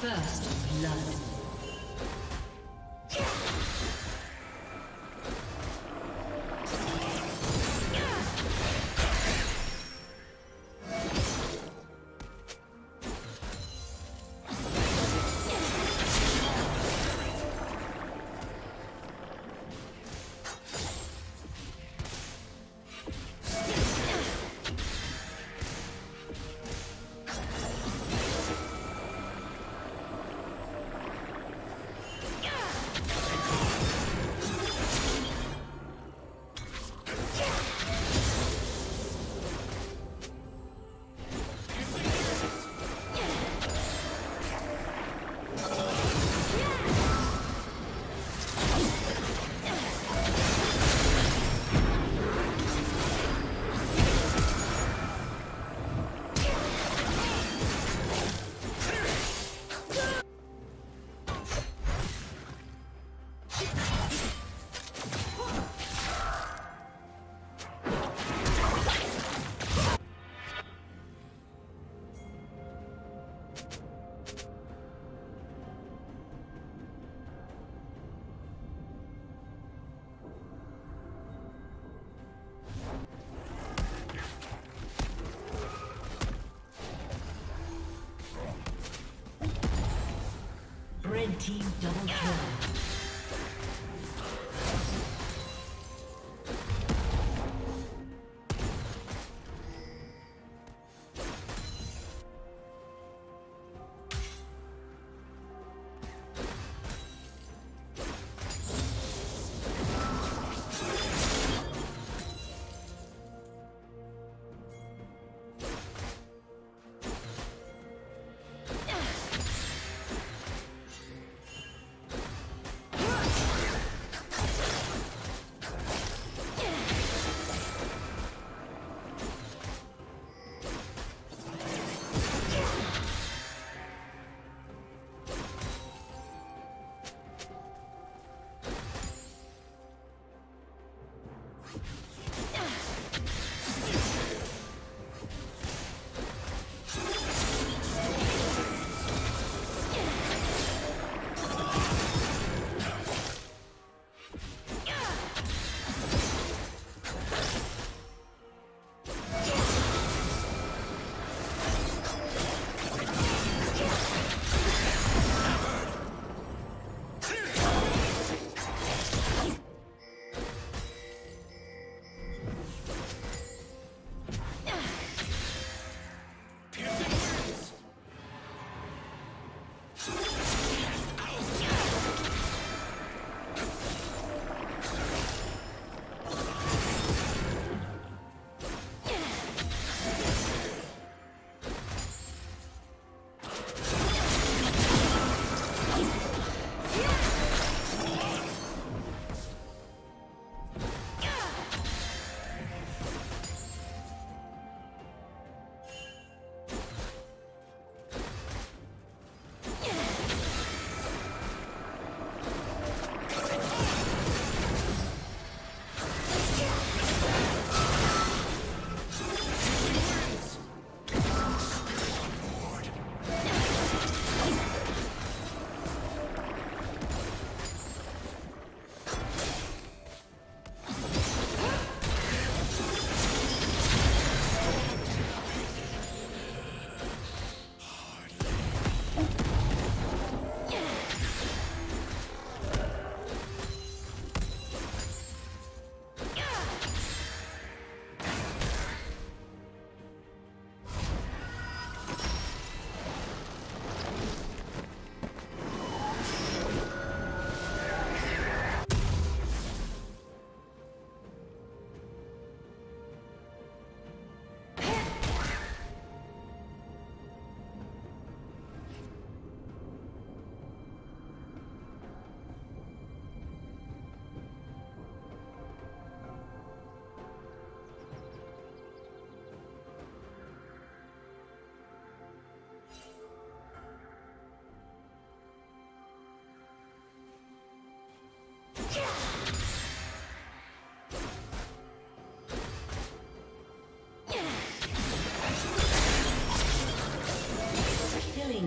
First blood. Team double kill.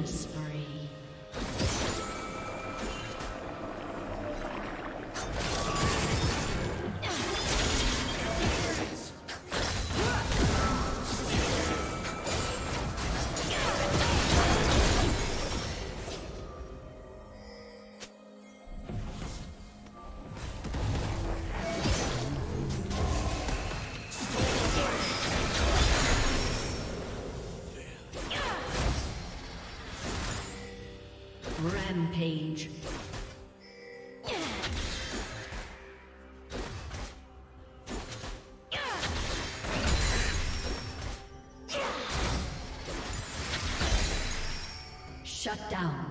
Killing spree. Rampage. Shut down.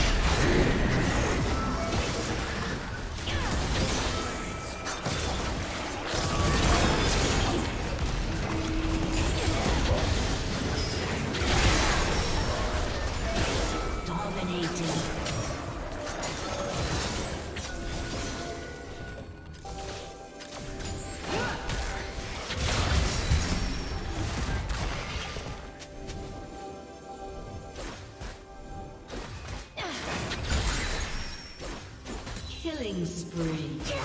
Killing spree.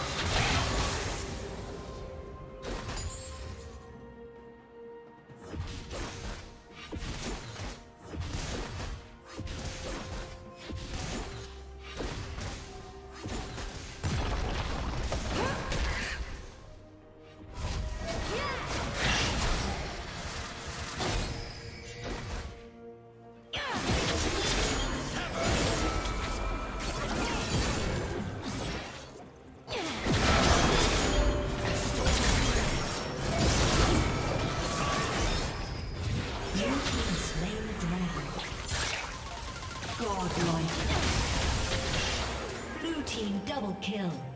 Kill.